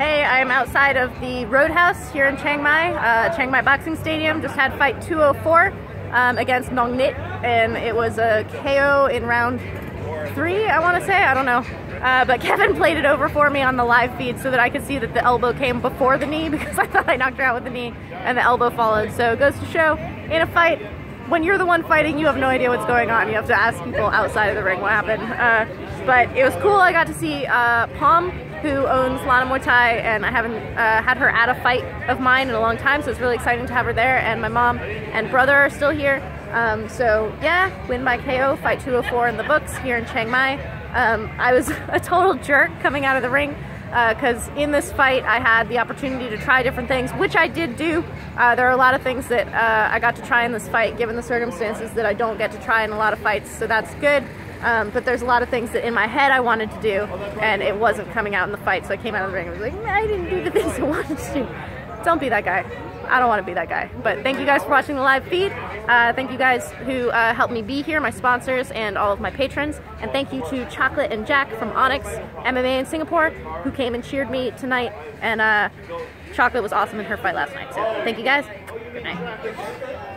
Hey, I'm outside of the Roadhouse here in Chiang Mai, uh, Chiang Mai Boxing Stadium. Just had fight 204 um, against Nong Nit, and it was a KO in round three, I want to say. I don't know. Uh, but Kevin played it over for me on the live feed so that I could see that the elbow came before the knee because I thought I knocked her out with the knee and the elbow followed. So it goes to show in a fight, when you're the one fighting, you have no idea what's going on. You have to ask people outside of the ring what happened. Uh, but it was cool. I got to see uh, Palm, who owns Lanna Muay Thai, and I haven't uh, had her at a fight of mine in a long time, so it's really exciting to have her there. And my mom and brother are still here. Um, so yeah, win by KO, fight 204 in the books here in Chiang Mai. Um, I was a total jerk coming out of the ring because uh, in this fight I had the opportunity to try different things, which I did do. Uh, there are a lot of things that uh, I got to try in this fight given the circumstances that I don't get to try in a lot of fights, so that's good. Um, but there's a lot of things that in my head I wanted to do and it wasn't coming out in the fight, so I came out of the ring and was like, I didn't do the things I wanted to do. Don't be that guy. I don't want to be that guy. But thank you guys for watching the live feed. Uh, thank you guys who uh, helped me be here, my sponsors, and all of my patrons. And thank you to Chocolate and Jack from Onyx MMA in Singapore, who came and cheered me tonight. And uh, Chocolate was awesome in her fight last night. So thank you guys. Good night.